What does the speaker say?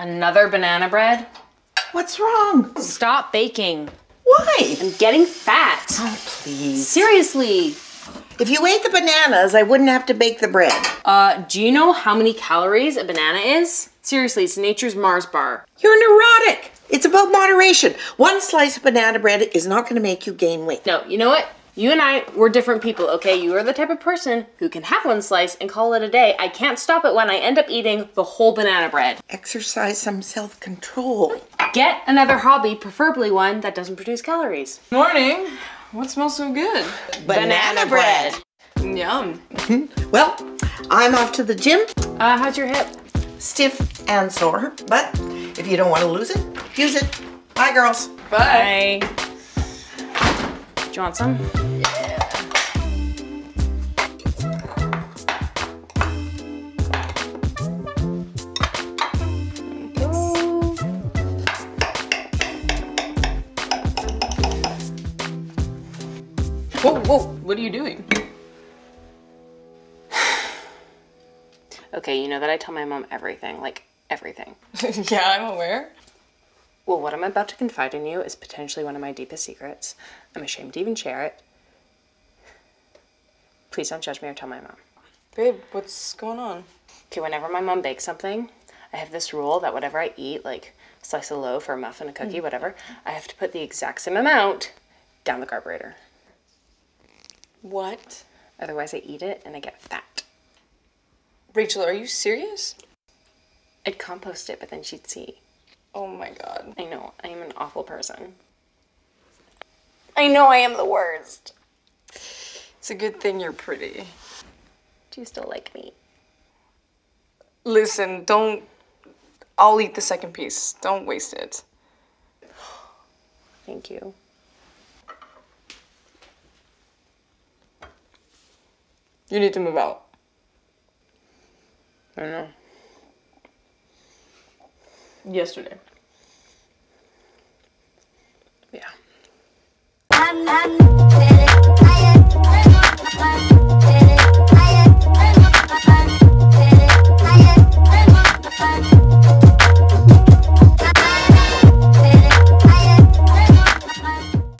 Another banana bread? What's wrong? Stop baking. Why? I'm getting fat. Oh, please. Seriously. If you ate the bananas, I wouldn't have to bake the bread. Uh, do you know how many calories a banana is? Seriously, it's nature's Mars bar. You're neurotic. It's about moderation. One slice of banana bread is not going to make you gain weight. No, you know what? You and I, we're different people, okay? You are the type of person who can have one slice and call it a day. I can't stop it when I end up eating the whole banana bread. Exercise some self control. Get another hobby, preferably one that doesn't produce calories. Morning. What smells so good? Banana bread. Yum. Well, I'm off to the gym, Uh, how's your hip? stiff and sore, but if you don't want to lose it, use it. Bye, girls. Bye. Bye. Do you want some? Whoa, whoa. What are you doing? Okay, you know that I tell my mom everything, like everything. yeah, I'm aware. Well, what I'm about to confide in you is potentially one of my deepest secrets. I'm ashamed to even share it. Please don't judge me or tell my mom. Babe, what's going on? Okay, whenever my mom bakes something, I have this rule that whatever I eat, like a slice of loaf or a muffin, a cookie, mm. whatever, I have to put the exact same amount down the garburator. What? Otherwise, I eat it and I get fat. Rachel, are you serious? I'd compost it, but then she'd see. Oh my god. I know, I am an awful person. I know I am the worst. It's a good thing you're pretty. Do you still like me? Listen, don't. I'll eat the second piece. Don't waste it. Thank you. You need to move out. I don't know. Yesterday. I'm, I'm,